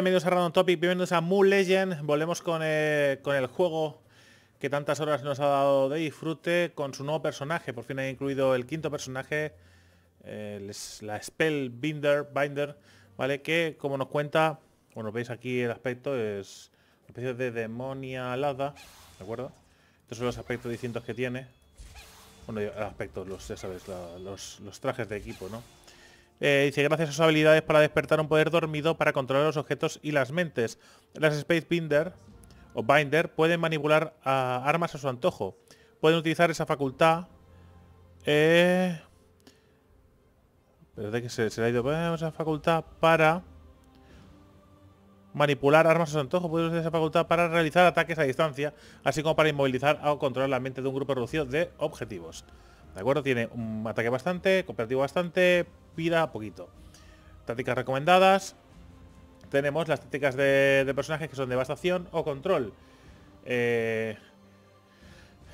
bienvenidos a Random Topic, bienvenidos a Moon Legend. Volvemos con, eh, con el juego que tantas horas nos ha dado de disfrute, con su nuevo personaje. Por fin ha incluido el quinto personaje, la Spellbinder, Binder, ¿vale? Que como nos cuenta, bueno, veis aquí el aspecto, es una especie de demonia alada, ¿de acuerdo? Estos son los aspectos distintos que tiene. Bueno, el aspecto, los, ya sabes, los, los trajes de equipo, ¿no? Eh, dice, gracias a sus habilidades para despertar un poder dormido para controlar los objetos y las mentes. Las Space Binder o Binder pueden manipular a armas a su antojo. Pueden utilizar esa facultad. Eh... Que se, se le ha ido eh, esa facultad para manipular armas a su antojo. Pueden utilizar esa facultad para realizar ataques a distancia, así como para inmovilizar o controlar la mente de un grupo reducido de objetivos. ¿De acuerdo? Tiene un ataque bastante, cooperativo bastante, vida poquito. Tácticas recomendadas. Tenemos las tácticas de, personajes que son devastación o control. Eh,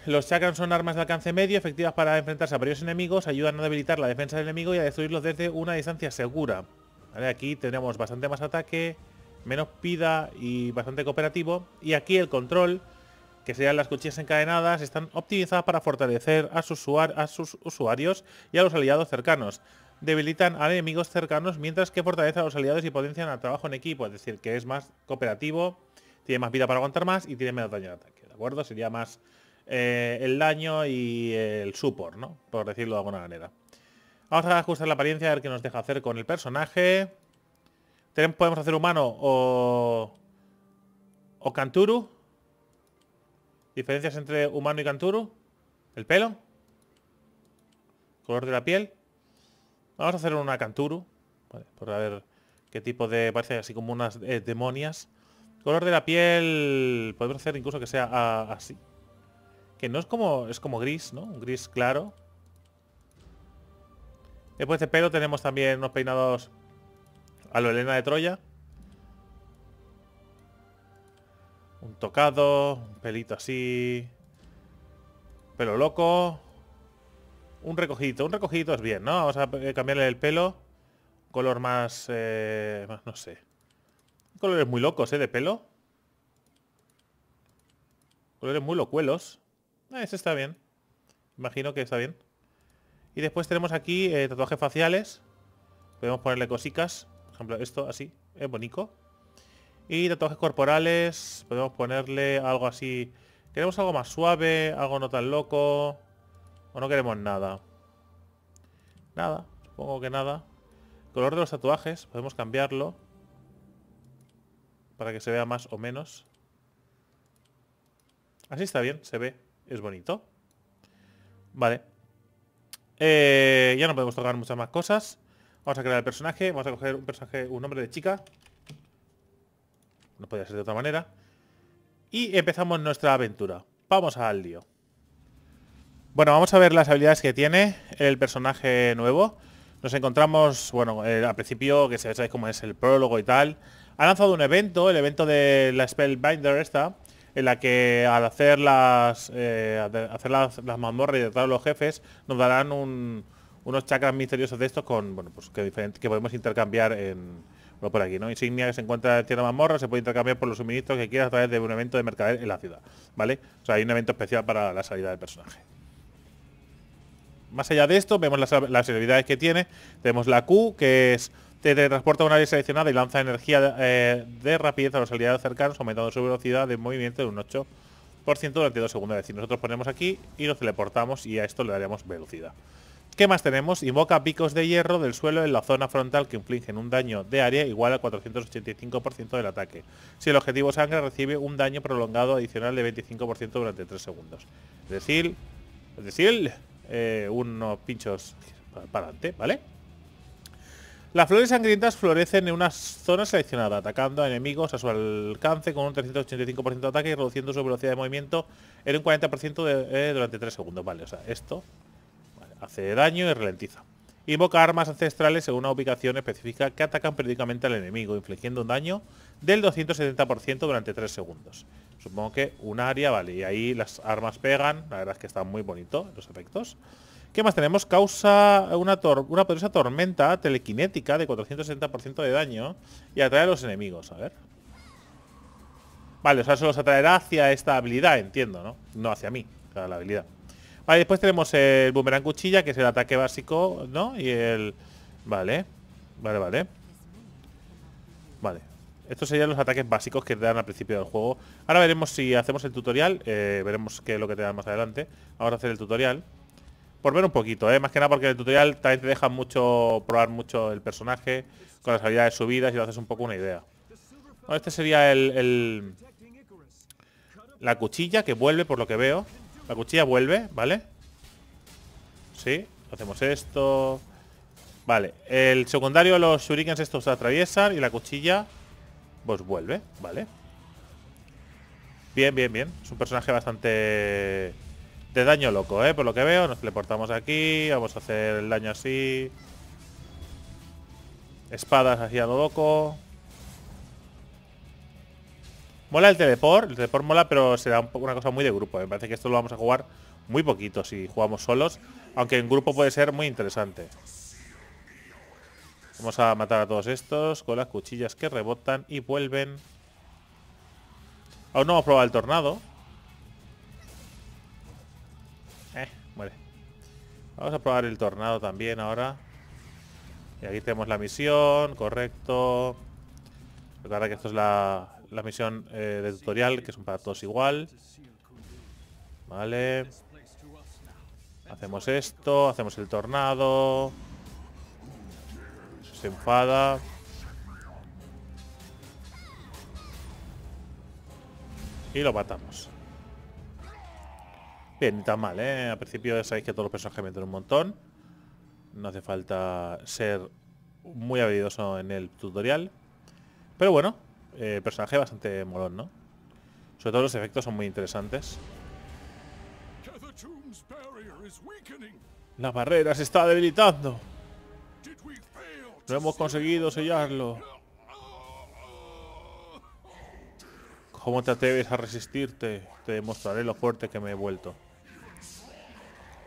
los chakras son armas de alcance medio, efectivas para enfrentarse a varios enemigos, ayudan a debilitar la defensa del enemigo y a destruirlos desde una distancia segura. Aquí tenemos bastante más ataque, menos vida y bastante cooperativo. Y aquí el control, que serían las cuchillas encadenadas, están optimizadas para fortalecer a a sus usuarios y a los aliados cercanos. Debilitan a enemigos cercanos mientras que fortalecen a los aliados y potencian el trabajo en equipo, es decir, que es más cooperativo, tiene más vida para aguantar más y tiene menos daño de ataque, ¿de acuerdo? Sería más eh, el daño y el support, ¿no? Por decirlo de alguna manera. Vamos a ajustar la apariencia a ver qué nos deja hacer con el personaje. Podemos hacer humano o... O Canturu. Diferencias entre humano y Canturu. El pelo. Color de la piel. Vamos a hacer una Canturu. Por a ver qué tipo de... Parece así como unas eh, demonias. Color de la piel... Podemos hacer incluso que sea ah, así. Que no es como... Es como gris, ¿no? Un gris claro. Después de pelo tenemos también unos peinados a lo Elena de Troya. Un tocado, un pelito así. Pelo loco. Un recogidito, un recogidito es bien, ¿no? Vamos a eh, cambiarle el pelo. Color más, eh, más, no sé. Colores muy locos, ¿eh? De pelo. Colores muy locuelos. Ah, ese está bien. Imagino que está bien. Y después tenemos aquí eh, tatuajes faciales. Podemos ponerle cositas. Por ejemplo, esto así. Es bonito. Y tatuajes corporales. Podemos ponerle algo así. Queremos algo más suave, algo no tan loco. O no queremos nada. Nada. Supongo que nada. Color de los tatuajes. Podemos cambiarlo. Para que se vea más o menos. Así está bien. Se ve. Es bonito. Vale. Eh, ya no podemos tocar muchas más cosas. Vamos a crear el personaje. Vamos a coger un personaje, un nombre de chica. No podía ser de otra manera. Y empezamos nuestra aventura. Vamos al lío. Bueno, vamos a ver las habilidades que tiene el personaje nuevo. Nos encontramos, bueno, eh, al principio, que sabéis cómo es el prólogo y tal. Ha lanzado un evento, el evento de la Spellbinder esta, en la que al hacer las eh, hacer las, las mazmorras y derrotar a los jefes, nos darán un- unos chakras misteriosos de estos con, bueno, pues que, que podemos intercambiar en, por aquí, ¿no? Insignia que se encuentra en tierra mazmorra se puede intercambiar por los suministros que quieras a través de un evento de mercader en la ciudad, ¿vale? O sea, hay un evento especial para la salida del personaje. Más allá de esto, vemos las, habilidades que tiene. Tenemos la Q, que es te transporta a un área seleccionada y lanza energía eh, de rapidez a los aliados cercanos, aumentando su velocidad de movimiento de un 8% durante 2 segundos. Es decir, nosotros ponemos aquí y nos teleportamos y a esto le daremos velocidad. ¿Qué más tenemos? Invoca picos de hierro del suelo en la zona frontal que infligen un daño de área igual al 485% del ataque. Si el objetivo sangre recibe un daño prolongado adicional de 25% durante 3 segundos. Es decir, es decir, eh, unos pinchos para- adelante, ¿vale? Las flores sangrientas florecen en una zona seleccionada, atacando a enemigos a su alcance con un 385% de ataque y reduciendo su velocidad de movimiento en un 40% de- eh, durante 3 segundos. Vale, o sea, esto hace daño y ralentiza. Invoca armas ancestrales en una ubicación específica que atacan periódicamente al enemigo, infligiendo un daño del 270% durante 3 segundos. Supongo que un área, vale, y ahí las armas pegan, la verdad es que están muy bonitos los efectos. ¿Qué más tenemos? Causa una, una poderosa tormenta telequinética de 460% de daño y atrae a los enemigos. A ver. Vale, o sea, se los atraerá hacia esta habilidad, entiendo, ¿no? No hacia mí, la habilidad. Vale, después tenemos el boomerang cuchilla, que es el ataque básico, ¿no? Y el... Vale, vale, vale. Vale. Estos serían los ataques básicos que te dan al principio del juego. Ahora veremos si hacemos el tutorial. Eh, veremos qué es lo que te dan más adelante. Vamos a hacer el tutorial. Por ver un poquito, ¿eh? Más que nada porque el tutorial también te deja mucho probar mucho el personaje con las habilidades subidas y lo haces un poco una idea. este sería el, La cuchilla que vuelve, por lo que veo. La cuchilla vuelve, ¿vale? Sí, hacemos esto. Vale, el secundario, los shurikens estos atraviesan y la cuchilla pues vuelve, ¿vale? Bien, bien, bien. Es un personaje bastante de daño loco, ¿eh? Por lo que veo, nos teleportamos aquí, vamos a hacer el daño así. Espadas así a lo loco. Mola el teleport, el teleport mola, pero será un una cosa muy de grupo. ¿eh? Me parece que esto lo vamos a jugar muy poquito si jugamos solos, aunque en grupo puede ser muy interesante. Vamos a matar a todos estos con las cuchillas que rebotan y vuelven. Aún no hemos probado el tornado. Eh, muere. Vamos a probar el tornado también ahora. Y aquí tenemos la misión, correcto. Recuerda que esto es la, la misión eh, de tutorial, que son para todos igual. Vale. Hacemos esto, hacemos el tornado se enfada. Y lo matamos. Bien, ni tan mal, ¿eh? Al principio sabéis que todos los personajes meten un montón. No hace falta ser muy habilidoso en el tutorial. Pero bueno, eh, personaje bastante molón, ¿no? Sobre todo los efectos son muy interesantes. La barrera se está debilitando. No hemos conseguido sellarlo. ¿Cómo te atreves a resistirte? Te demostraré lo fuerte que me he vuelto.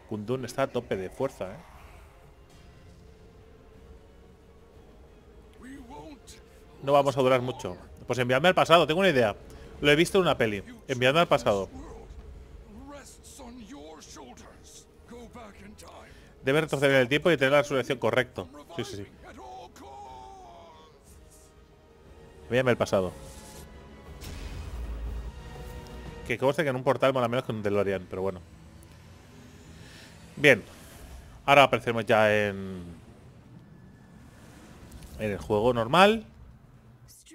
Kundun está a tope de fuerza, ¿eh? No vamos a durar mucho. Pues enviadme al pasado, tengo una idea. Lo he visto en una peli. Enviadme al pasado. Debe retroceder el tiempo y tener la resurrección correcto. Sí, sí, sí. Envíame el pasado. Que conste que en un portal mola menos que un DeLorean, pero bueno. Bien. Ahora aparecemos ya en... En el juego normal.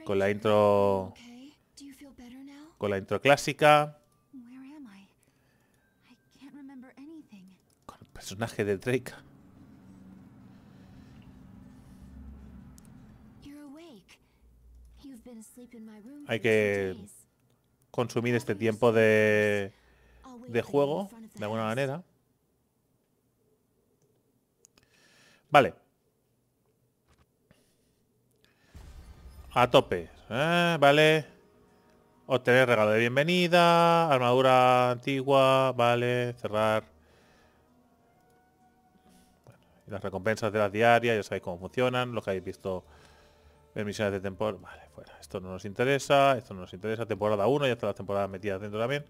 Con la intro... Con la intro clásica. Con el personaje de Drake. Hay que consumir este tiempo de, juego, de alguna manera. Vale. A tope. Eh, vale. Obtener regalo de bienvenida. Armadura antigua. Vale. Cerrar. y las recompensas de las diarias. Ya sabéis cómo funcionan. Lo que habéis visto en misiones de temporada. Vale, fuera. Esto no nos interesa. Esto no nos interesa. Temporada 1. Ya está la temporada metida dentro también.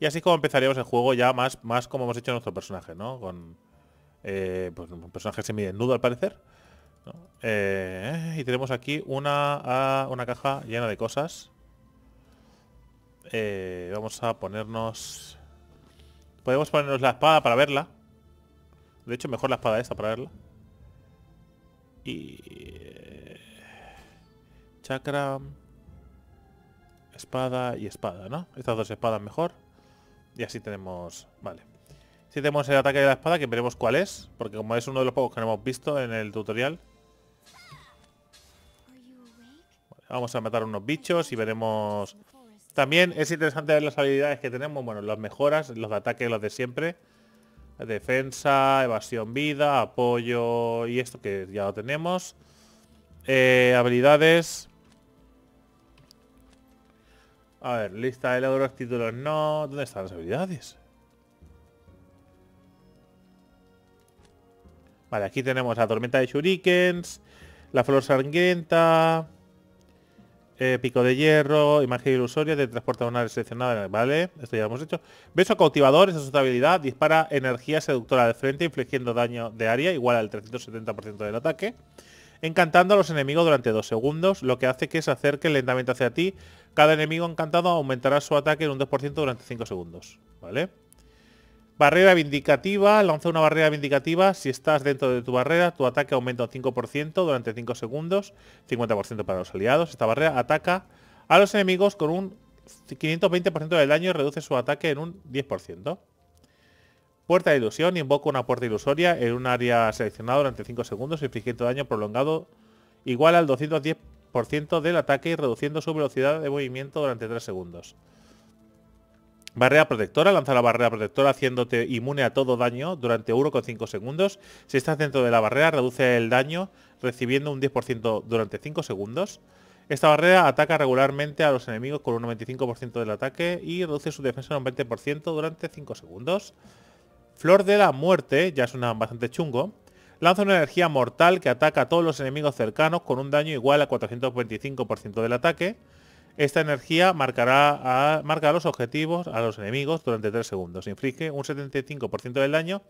Y así como empezaríamos el juego ya más, más como hemos hecho nuestro personaje, ¿no? Con eh, pues un personaje semidesnudo al parecer. Eh, y tenemos aquí una, una caja llena de cosas. Eh, vamos a ponernos... Podemos ponernos la espada para verla. De hecho, mejor la espada esta para verla. Y chakra, espada y espada, ¿no? Estas dos espadas mejor. Y así tenemos... Vale. Si tenemos el ataque de la espada, que veremos cuál es, porque como es uno de los pocos que no hemos visto en el tutorial. vamos a matar unos bichos y veremos... También es interesante ver las habilidades que tenemos, bueno, las mejoras, los de ataque, los de siempre. Defensa, evasión vida, apoyo y esto que ya lo tenemos. Eh, habilidades. A ver, lista de logros, títulos no. ¿Dónde están las habilidades? Vale, aquí tenemos la tormenta de shurikens, la flor sangrienta, eh, pico de hierro, imagen ilusoria de transporte una seleccionada, vale, esto ya lo hemos hecho. Beso cautivador, esa es su habilidad, dispara energía seductora de frente, infligiendo daño de área igual al 370% del ataque, encantando a los enemigos durante 2 segundos, lo que hace que se acerquen lentamente hacia ti. Cada enemigo encantado aumentará su ataque en un 2% durante 5 segundos, ¿vale? Barrera vindicativa, lanza una barrera vindicativa. Si estás dentro de tu barrera, tu ataque aumenta un 5% durante 5 segundos, 50% para los aliados. Esta barrera ataca a los enemigos con un 520% del daño y reduce su ataque en un 10%. Puerta de ilusión, invoca una puerta ilusoria en un área seleccionada durante 5 segundos, infligiendo daño prolongado igual al 210% del ataque y reduciendo su velocidad de movimiento durante 3 segundos. Barrera protectora, lanza la barrera protectora haciéndote inmune a todo daño durante 1,5 segundos. Si estás dentro de la barrera, reduce el daño recibiendo un 10% durante 5 segundos. Esta barrera ataca regularmente a los enemigos con un 95% del ataque y reduce su defensa en un 20% durante 5 segundos. Flor de la muerte, ya es una bastante chungo. Lanza una energía mortal que ataca a todos los enemigos cercanos con un daño igual a 425% del ataque. Esta energía marcará, a, los objetivos a los enemigos durante 3 segundos. Inflige un 75% del daño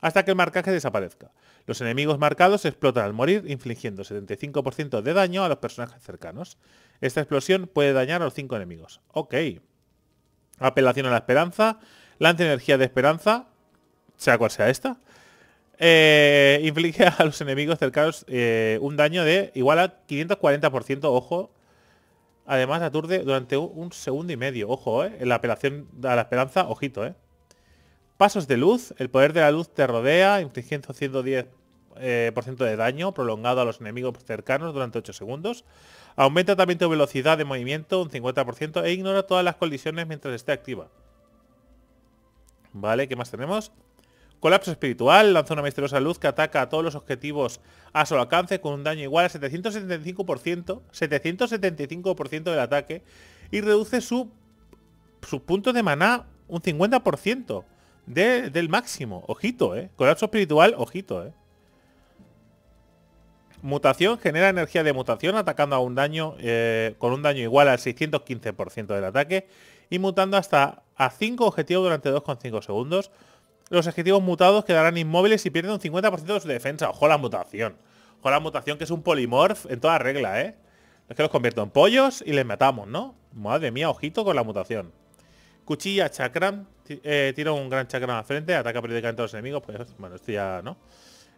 hasta que el marcaje desaparezca. Los enemigos marcados explotan al morir, infligiendo 75% de daño a los personajes cercanos. Esta explosión puede dañar a los 5 enemigos. Ok. Apelación a la esperanza. Lance energía de esperanza, sea cual sea esta. Eh, a los enemigos cercanos eh, un daño de igual a 540%, ojo, Además aturde durante un segundo y medio. Ojo, ¿eh? En la apelación a la esperanza, ojito, ¿eh? Pasos de luz. El poder de la luz te rodea, infligiendo 110% eh, de daño prolongado a los enemigos cercanos durante 8 segundos. Aumenta también tu velocidad de movimiento un 50% e ignora todas las colisiones mientras esté activa. Vale, ¿qué más tenemos? Colapso espiritual, lanza una misteriosa luz que ataca a todos los objetivos a solo alcance con un daño igual a 775%, 775% del ataque y reduce su, su punto de maná un 50% del máximo. Ojito, eh. Colapso espiritual, ojito, eh. Mutación genera energía de mutación atacando a un daño eh, con un daño igual al 615% del ataque y mutando hasta a 5 objetivos durante 2,5 segundos los objetivos mutados quedarán inmóviles y pierden un 50% de su defensa. Ojo la mutación. Ojo la mutación que es un polimorf en toda regla, ¿eh? Es que los convierto en pollos y les matamos, ¿no? Madre mía, ojito con la mutación. Cuchilla chakram. Eh, tira un gran chakram a frente. Ataca periódicamente a los enemigos. Pues, bueno, esto ya, ¿no?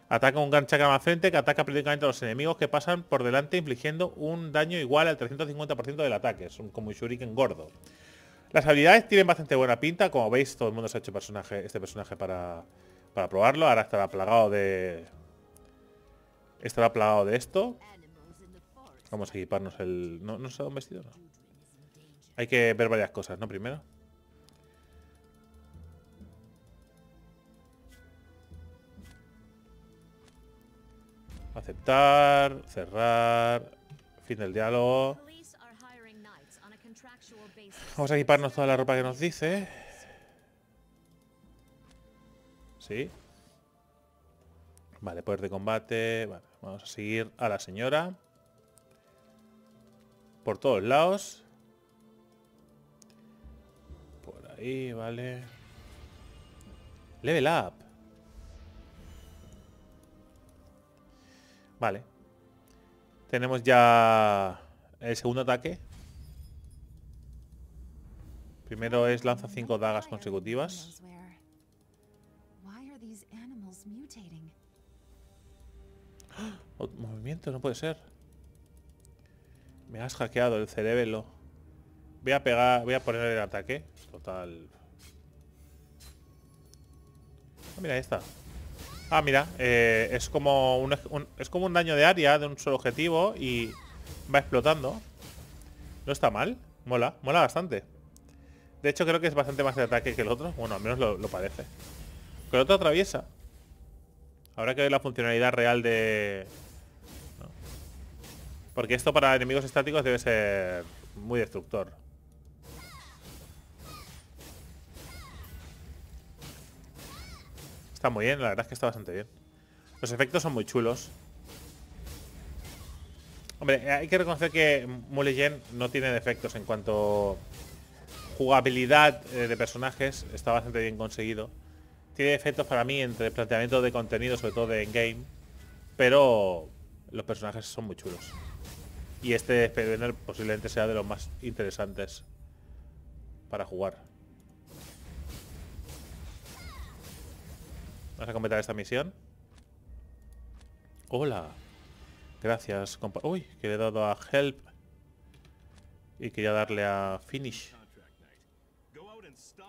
Ataca un gran chakram a frente que ataca periódicamente a los enemigos que pasan por delante infligiendo un daño igual al 350% del ataque. Es como un shuriken gordo. Las habilidades tienen bastante buena pinta. Como veis, todo el mundo se ha hecho este personaje para, para probarlo. Ahora estará plagado de... Estará plagado de esto. Vamos a equiparnos el... ¿No, no se ha un vestido? No. Hay que ver varias cosas, ¿no? Primero. Aceptar, cerrar, fin del diálogo. Vamos a equiparnos toda la ropa que nos dice. Sí. Vale, poder de combate. Vamos a seguir a la señora. Por todos lados. Por ahí, vale. Level up. Vale. Tenemos ya el segundo ataque. Primero es lanza cinco dagas consecutivas. ¡Oh! movimiento, no puede ser. Me has hackeado el cerebelo. Voy a pegar, voy a poner el ataque. Total. Ah, mira esta. Ah, mira, eh, es como un, es como un daño de área de un solo objetivo y va explotando. No está mal, mola, mola bastante. De hecho, creo que es bastante más de ataque que el otro. Bueno, al menos lo, parece. Que el otro atraviesa. Habrá que ver la funcionalidad real de... Porque esto para enemigos estáticos debe ser muy destructor. Está muy bien, la verdad es que está bastante bien. Los efectos son muy chulos. Hombre, hay que reconocer que Mulligen no tiene defectos en cuanto jugabilidad eh, de personajes. Está bastante bien conseguido. Tiene defectos para mí entre planteamiento de contenido, sobre todo de game. Pero los personajes son muy chulos. Y este Speedbender posiblemente sea de los más interesantes para jugar. Vamos a completar esta misión. Hola. Gracias, compa. Uy, que le he dado a Help. Y quería darle a Finish.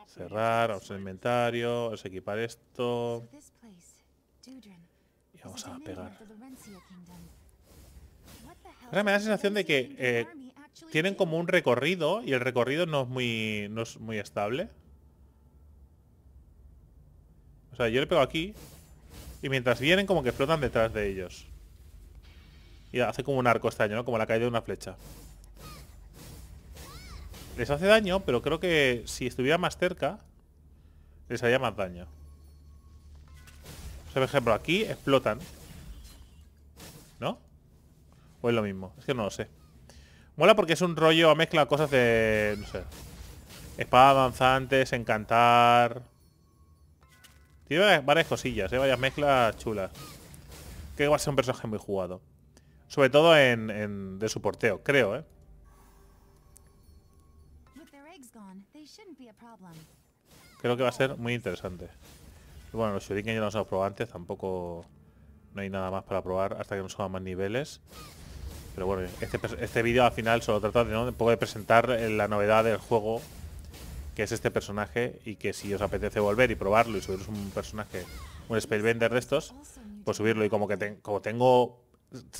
Cerrar, al inventario, a equipar esto. Y vamos a pegar. Ahora me da la sensación de que eh, tienen como un recorrido y el recorrido no es muy, no es muy estable. O sea, yo le pego aquí y mientras vienen como que flotan detrás de ellos. Y hace como un arco extraño, ¿no? Como la caída de una flecha. Les hace daño, pero creo que si estuviera más cerca, les haría más daño. Por ejemplo, aquí explotan. ¿No? ¿O es lo mismo? Es que no lo sé. Mola porque es un rollo mezcla cosas de... No sé. Espada avanzantes, encantar... Tiene varias cosillas, ¿eh? varias mezclas chulas. Que va a ser un personaje muy jugado. Sobre todo en, en de su porteo, creo, ¿eh? Creo que va a ser muy interesante. bueno, los shuriken ya los hemos probado antes, tampoco no hay nada más para probar hasta que no suban más niveles. Pero bueno, este, este vídeo al final solo trata de, ¿no? de presentar la novedad del juego, que es este personaje, y que si os apetece volver y probarlo y subiros un personaje, un Spellbender de estos, pues subirlo. Y como que como tengo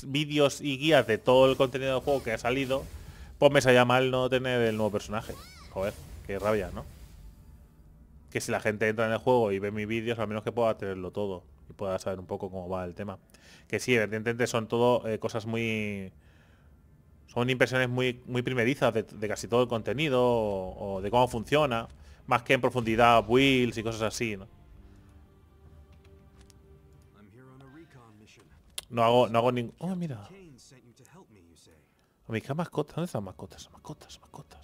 vídeos y guías de todo el contenido del juego que ha salido, pues me sale mal no tener el nuevo personaje. Joder, qué rabia, ¿no? Que si la gente entra en el juego y ve mis vídeos, al menos que pueda tenerlo todo y pueda saber un poco cómo va el tema. Que sí, evidentemente son todo eh, cosas muy son impresiones muy, muy primerizas de, casi todo el contenido o, de cómo funciona, más que en profundidad builds y cosas así, ¿no? No hago, no hago ningún... Oh, mira. ¿qué mascotas? ¿Dónde están mascotas? Mascotas, mascotas.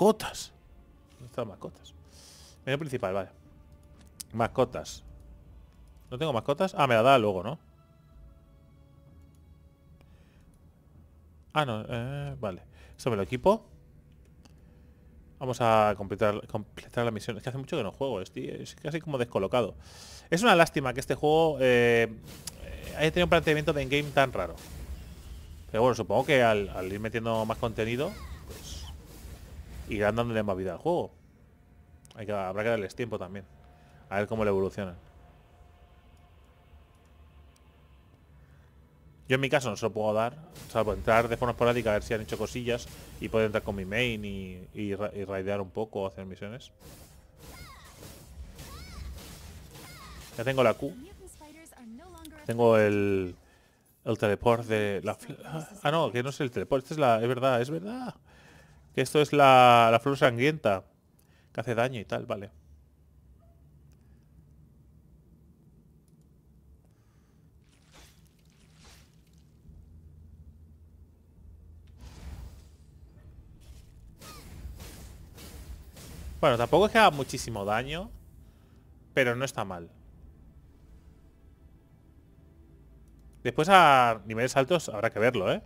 Mascotas. ¿Dónde están mascotas? Menú principal, vale. Mascotas. ¿No tengo mascotas? Ah, me la da luego, ¿no? Ah, no, eh, vale. Esto me lo equipo. Vamos a completar, completar la misión. Es que hace mucho que no juego, estoy, es casi como descolocado. Es una lástima que este juego eh, haya tenido un planteamiento de in-game tan raro. Pero bueno, supongo que al, ir metiendo más contenido, irán dándole más vida al juego. Hay que, habrá que darles tiempo también. A ver cómo le evolucionan. Yo en mi caso no se lo puedo dar, salvo entrar de forma esporádica a ver si han hecho cosillas y puedo entrar con mi main y, y, raidear un poco o hacer misiones. Ya tengo la Q. Tengo el, el teleport de la... Ah, no, que no es el teleport, este es la... Es verdad, es verdad. Que esto es la, la flor sangrienta. Que hace daño y tal, vale. Bueno, tampoco es que haga muchísimo daño, pero no está mal. Después a niveles altos habrá que verlo, ¿eh?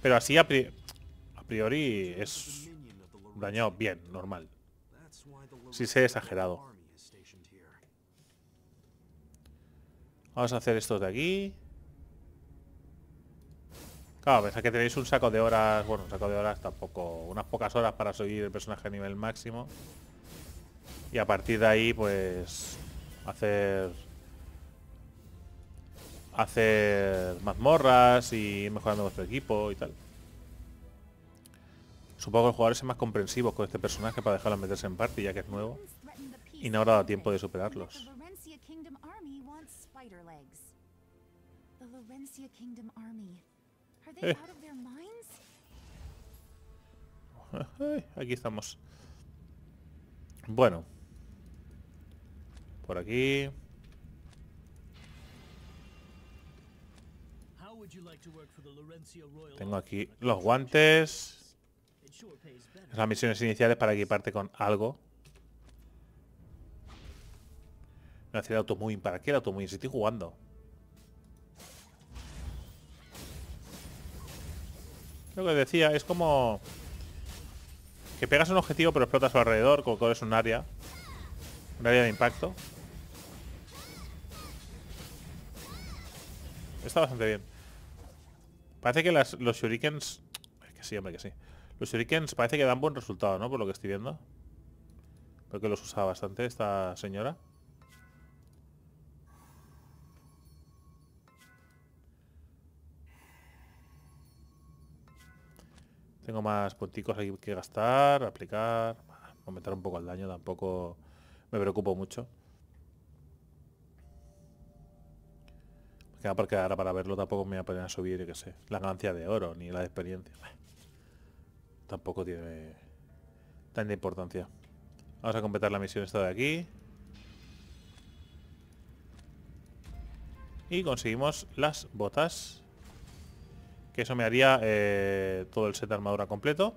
Pero así a, priori es daño bien, normal. Sí sé exagerado. Vamos a hacer estos de aquí. Claro, pensad que tenéis un saco de horas, bueno, un saco de horas tampoco, unas pocas horas para subir el personaje a nivel máximo. Y a partir de ahí, pues, hacer... Hacer mazmorras y ir mejorando vuestro equipo y tal. Supongo que el jugador es más comprensivo con este personaje para dejarlo meterse en parte ya que es nuevo. Y no habrá dado tiempo de superarlos. Eh. Aquí estamos. Bueno. por aquí. Tengo aquí los guantes. Las misiones iniciales para equiparte con algo. No hacer el. ¿Para qué el automoving? Si estoy jugando. Lo que decía, es como... Que pegas un objetivo pero explotas su alrededor, como que es un área. Un área de impacto. Está bastante bien. Parece que los shurikens... Que sí, hombre, que sí. Los shurikens parece que dan buen resultado, ¿no? Por lo que estoy viendo. Porque los usaba bastante esta señora. Tengo más punticos aquí que gastar, aplicar, aumentar un poco el daño, tampoco me preocupo mucho. Porque ahora para verlo tampoco me voy a poner a subir, qué sé, la ganancia de oro, ni la de experiencia. Tampoco tiene tanta importancia. Vamos a completar la misión esta de aquí. Y conseguimos las botas. Que eso me haría eh, todo el set de armadura completo.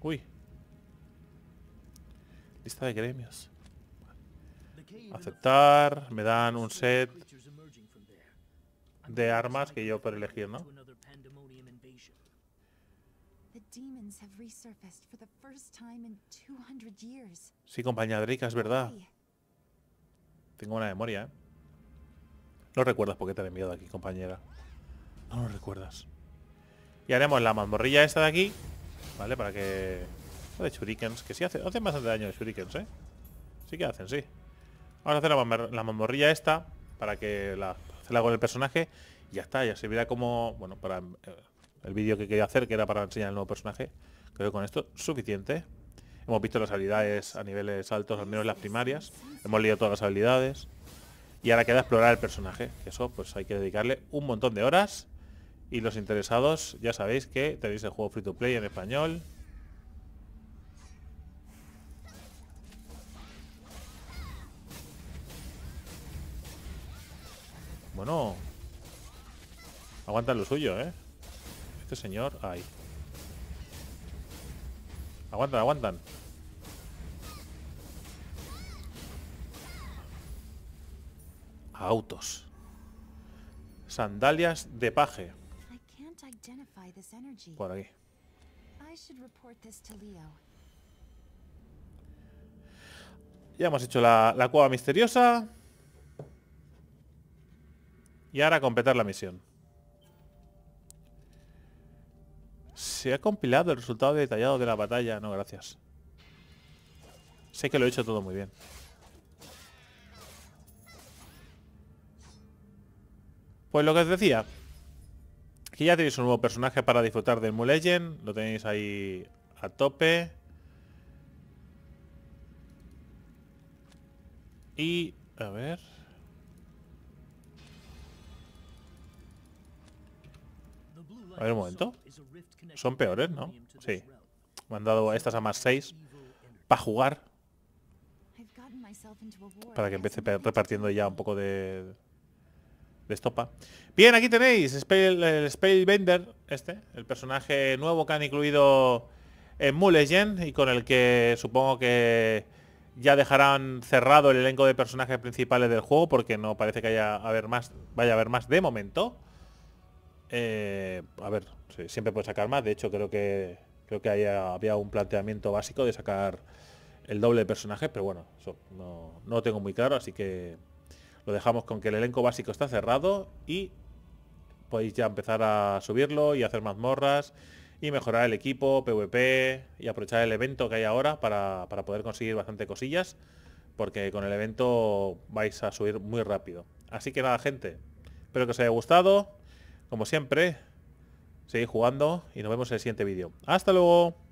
Uy. Lista de gremios. Aceptar. Me dan un set de armas que yo puedo elegir, ¿no? Sí, compañía Drake, es verdad. Tengo una memoria, ¿eh? No recuerdas por qué te he enviado aquí, compañera. No lo recuerdas. Y haremos la mazmorrilla esta de aquí. ¿Vale? Para que... De shurikens. Que sí hace, hacen bastante daño de shurikens, ¿eh? Sí que hacen, sí. Vamos a hacer la, la mazmorrilla esta. Para que la, la con el personaje. Y ya está, ya servirá como... Bueno, para eh, el vídeo que quería hacer, que era para enseñar el nuevo personaje. Creo que con esto suficiente. Hemos visto las habilidades a niveles altos, al menos las primarias. Hemos leído todas las habilidades. Y ahora queda explorar el personaje. Eso, pues hay que dedicarle un montón de horas. Y los interesados, ya sabéis que tenéis el juego free to play en español. Bueno. Aguantan lo suyo, ¿eh? Este señor... Ahí. Aguantan, aguantan. Autos. Sandalias de paje. Por aquí. Ya hemos hecho la, la cueva misteriosa. Y ahora completar la misión. Se ha compilado el resultado detallado de la batalla. No, gracias. Sé que lo he hecho todo muy bien. Pues lo que os decía. Aquí ya tenéis un nuevo personaje para disfrutar del Mu Legend. Lo tenéis ahí a tope. Y... A ver... A ver un momento. Son peores, ¿no? Sí. Me han dado estas a más 6 para jugar. Para que empiece repartiendo ya un poco de, estopa. Bien, aquí tenéis el Spellbender, este, el personaje nuevo que han incluido en Mu Legend y con el que supongo que ya dejarán cerrado el elenco de personajes principales del juego porque no parece que haya a ver más, vaya a haber más de momento. Eh, a ver, siempre puede sacar más. De hecho, creo que creo que había un planteamiento básico de sacar el doble de personajes, pero bueno, eso no, no lo tengo muy claro, así que lo dejamos con que el elenco básico está cerrado y podéis ya empezar a subirlo y hacer mazmorras y mejorar el equipo, PvP y aprovechar el evento que hay ahora para, para poder conseguir bastante cosillas porque con el evento vais a subir muy rápido. Así que nada, gente, espero que os haya gustado. Como siempre, seguid jugando y nos vemos en el siguiente vídeo. ¡Hasta luego!